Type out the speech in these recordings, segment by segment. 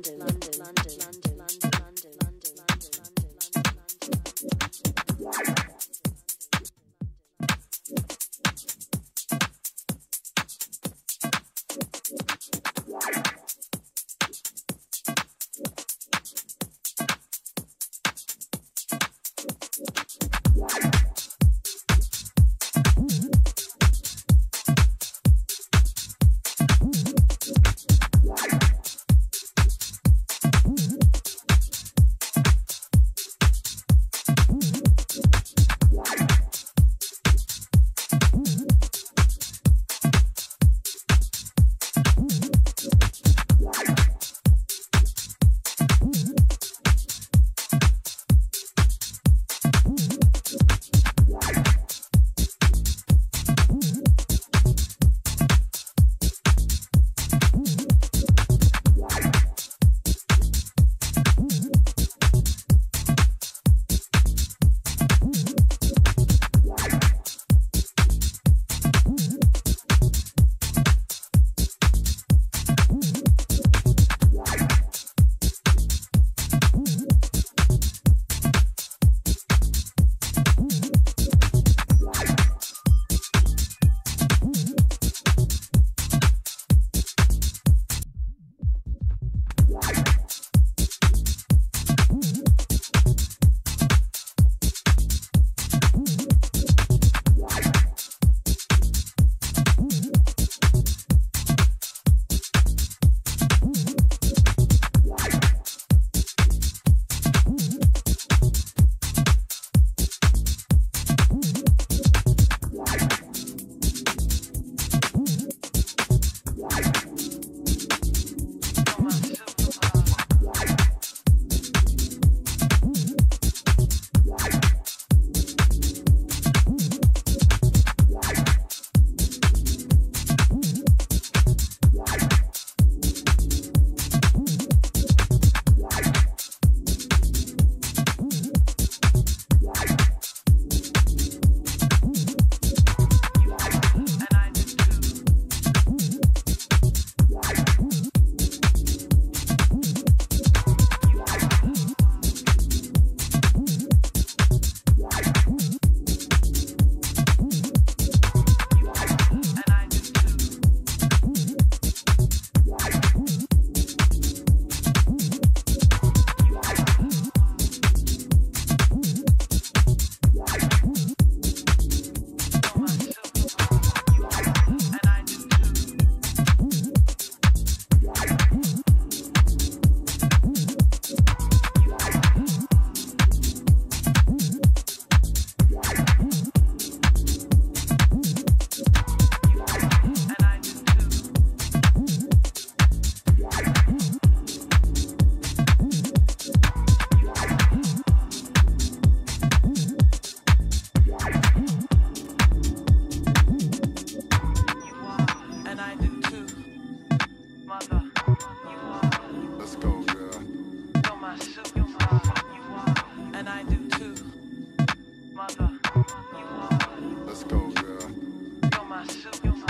London. London. London.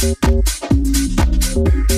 Thank